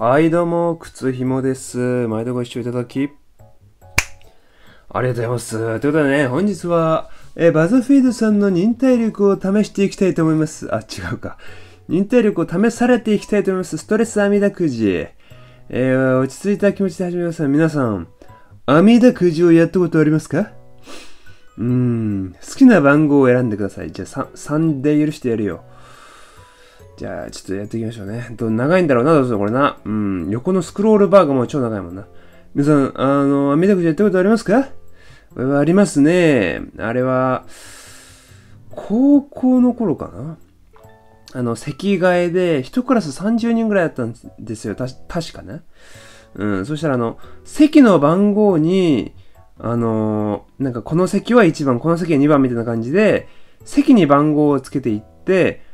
はい、どうも、靴ひもです。毎度ご視聴いただき、ありがとうございます。ということでね、本日は、えバズフィードさんの忍耐力を試していきたいと思います。あ、違うか。忍耐力を試されていきたいと思います。ストレス阿弥陀くじ。えー落ち着いた気持ちで始めます。皆さん、阿弥陀くじをやったことありますか？うーん、好きな番号を選んでください。じゃあ 3, 3で許してやるよ。じゃあ、ちょっとやっていきましょうね。ど長いんだろうな、どうぞ、これな。うん、横のスクロールバーがもう超長いもんな。皆さん、あの、見たくじやったことありますか？ありますね。あれは、高校の頃かな。あの、席替えで、一クラス30人ぐらいだったんですよ。た確かね。うん、そしたらあの、席の番号に、あのーなんかこの席は1番、この席は2番みたいな感じで、席に番号をつけていって、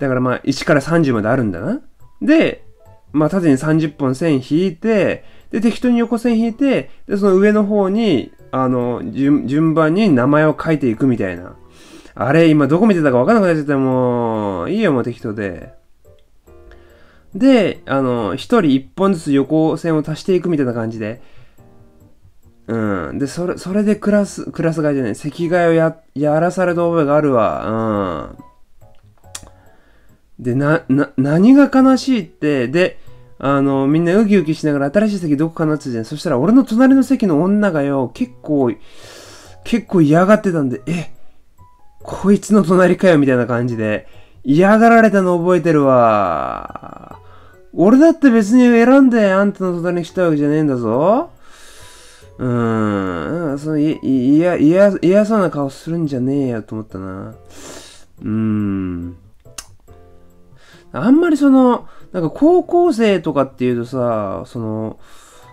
だからまあ1から30まであるんだな。で、まあ縦に30本線引いて、で適当に横線引いて、でその上の方に、あの、順順番に名前を書いていくみたいな。あれ、今どこ見てたか分かんなくなっちゃったもう、いいよもう適当で。で、あの、一人一本ずつ横線を足していくみたいな感じで。うん。で、それ、それでクラス、クラス替えじゃない、席替えをや、やらされた覚えがあるわ。うんで、な、な、何が悲しいって、で、あの、みんなウキウキしながら新しい席どこかなってたじゃん。そしたら俺の隣の席の女がよ、結構、結構嫌がってたんで、え、こいつの隣かよ、みたいな感じで、嫌がられたの覚えてるわ。俺だって別に選んであんたの隣に来たわけじゃねえんだぞ。うーん、その、い、い、いや、いや、嫌そうな顔するんじゃねえよと思ったな。うーん。あんまりその、なんか高校生とかっていうとさ、その、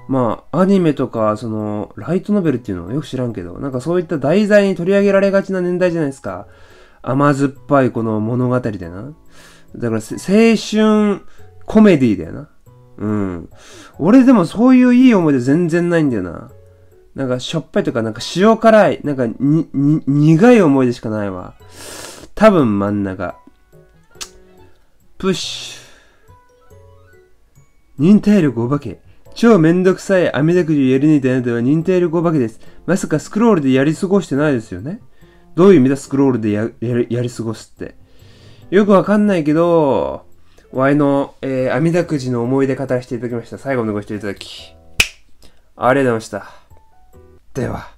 まあ、アニメとか、その、ライトノベルっていうのはよく知らんけど、なんかそういった題材に取り上げられがちな年代じゃないですか。甘酸っぱいこの物語でな。だから、青春コメディだよな。うん。俺でもそういういい思い出全然ないんだよな。なんかしょっぱいとか、なんか塩辛い、なんかに、に、苦い思い出しかないわ。多分真ん中。プッシュ。忍耐力お化け。超めんどくさい網だくじをやり抜いたあなたは忍耐力お化けです。まさかスクロールでやり過ごしてないですよね。どういう意味だスクロールでややりやり過ごすって。よくわかんないけど、ワイの、えー、網だくじの思い出語らせていただきました。最後までご視聴いただき、ありがとうございました。では。